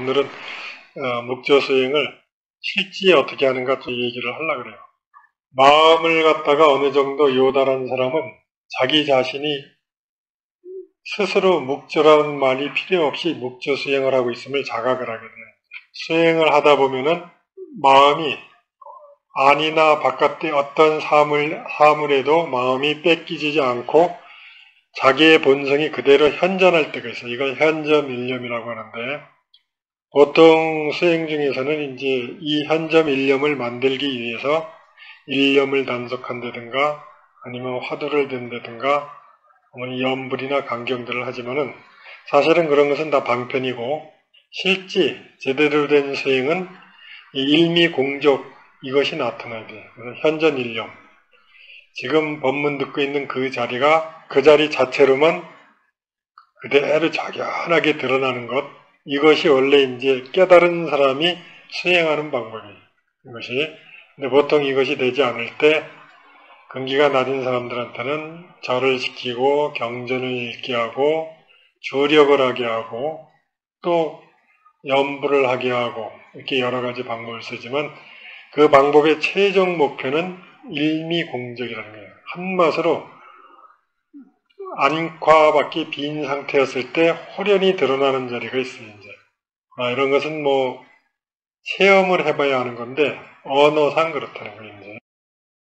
오늘은 어, 묵조 수행을 실제 어떻게 하는가 또 얘기를 하려고 그래요. 마음을 갖다가 어느 정도 요달한 사람은 자기 자신이 스스로 묵조라는 말이 필요 없이 묵조 수행을 하고 있음을 자각을 하게 돼요. 수행을 하다 보면은 마음이 안이나 바깥의 어떤 사물, 사물에도 마음이 뺏기지 않고 자기의 본성이 그대로 현전할 때가 있어요. 이걸 현점일념이라고 하는데 보통 수행 중에서는 이제 이 현점 일념을 만들기 위해서 일념을 단속한다든가 아니면 화두를 든다든가 아니면 염불이나 강경들을 하지만은 사실은 그런 것은 다 방편이고 실제 제대로 된 수행은 이 일미 공적 이것이 나타나야 돼요. 그래서 현전 일념. 지금 법문 듣고 있는 그 자리가 그 자리 자체로만 그대로 작연하게 드러나는 것. 이것이 원래 이제 깨달은 사람이 수행하는 방법이에요. 이것이. 근데 보통 이것이 되지 않을 때 근기가 낮은 사람들한테는 절을 시키고 경전을 읽게 하고 주력을 하게 하고 또 염불을 하게 하고 이렇게 여러 가지 방법을 쓰지만 그 방법의 최종 목표는 일미공적이라는 거예요. 한 맛으로 안과밖에 빈 상태였을 때 호련히 드러나는 자리가 있어요. 이제 아, 이런 것은 뭐 체험을 해봐야 하는 건데 언어상 그렇다는 거예요.